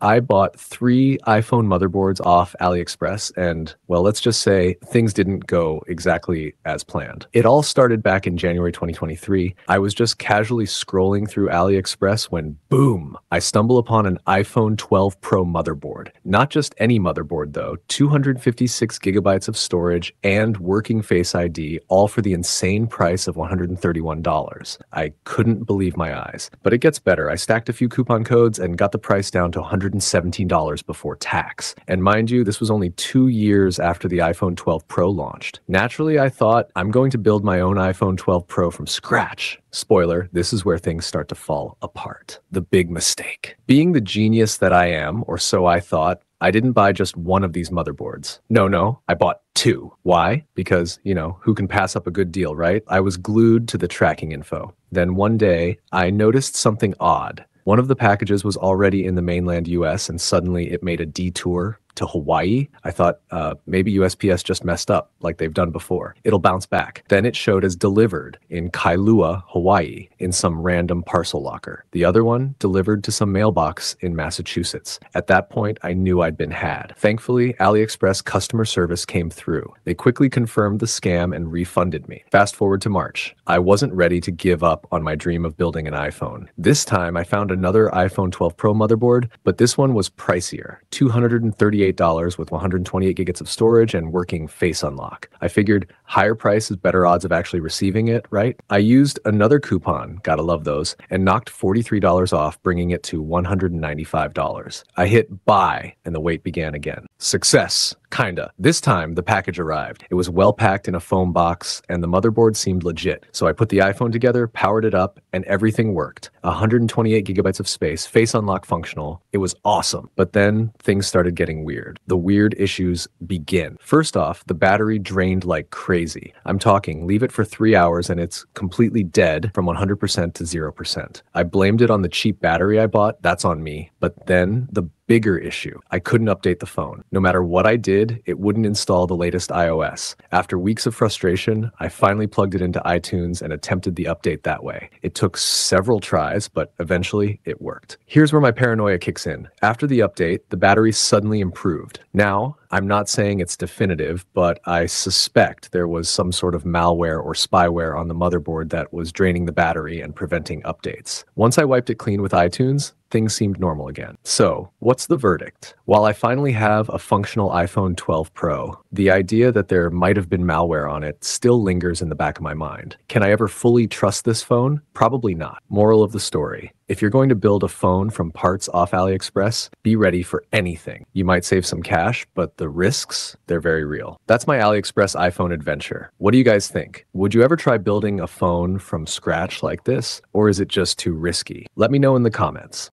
I bought three iPhone motherboards off AliExpress, and well, let's just say things didn't go exactly as planned. It all started back in January 2023. I was just casually scrolling through AliExpress when, boom, I stumble upon an iPhone 12 Pro motherboard. Not just any motherboard, though, 256 gigabytes of storage and working Face ID, all for the insane price of $131. I couldn't believe my eyes. But it gets better. I stacked a few coupon codes and got the price down to 100 $117 before tax. And mind you, this was only two years after the iPhone 12 Pro launched. Naturally, I thought, I'm going to build my own iPhone 12 Pro from scratch. Spoiler, this is where things start to fall apart. The big mistake. Being the genius that I am, or so I thought, I didn't buy just one of these motherboards. No, no, I bought two. Why? Because, you know, who can pass up a good deal, right? I was glued to the tracking info. Then one day, I noticed something odd. One of the packages was already in the mainland US and suddenly it made a detour to Hawaii. I thought uh, maybe USPS just messed up like they've done before. It'll bounce back. Then it showed as delivered in Kailua, Hawaii, in some random parcel locker. The other one delivered to some mailbox in Massachusetts. At that point, I knew I'd been had. Thankfully, AliExpress customer service came through. They quickly confirmed the scam and refunded me. Fast forward to March. I wasn't ready to give up on my dream of building an iPhone. This time, I found another iPhone 12 Pro motherboard, but this one was pricier 238 $88 with 128 gigabytes of storage and working face unlock. I figured higher price is better odds of actually receiving it, right? I used another coupon, gotta love those, and knocked $43 off, bringing it to $195. I hit buy and the wait began again. Success. Kinda. This time, the package arrived. It was well packed in a foam box, and the motherboard seemed legit. So I put the iPhone together, powered it up, and everything worked. 128 gigabytes of space, face unlock functional. It was awesome. But then things started getting weird. The weird issues begin. First off, the battery drained like crazy. I'm talking, leave it for three hours and it's completely dead from 100% to 0%. I blamed it on the cheap battery I bought. That's on me. But then the bigger issue. I couldn't update the phone. No matter what I did, it wouldn't install the latest iOS. After weeks of frustration, I finally plugged it into iTunes and attempted the update that way. It took several tries, but eventually it worked. Here's where my paranoia kicks in. After the update, the battery suddenly improved. Now, I'm not saying it's definitive, but I suspect there was some sort of malware or spyware on the motherboard that was draining the battery and preventing updates. Once I wiped it clean with iTunes, things seemed normal again. So, what's the verdict? While I finally have a functional iPhone 12 Pro, the idea that there might have been malware on it still lingers in the back of my mind. Can I ever fully trust this phone? Probably not. Moral of the story if you're going to build a phone from parts off AliExpress, be ready for anything. You might save some cash, but the risks, they're very real. That's my AliExpress iPhone adventure. What do you guys think? Would you ever try building a phone from scratch like this, or is it just too risky? Let me know in the comments.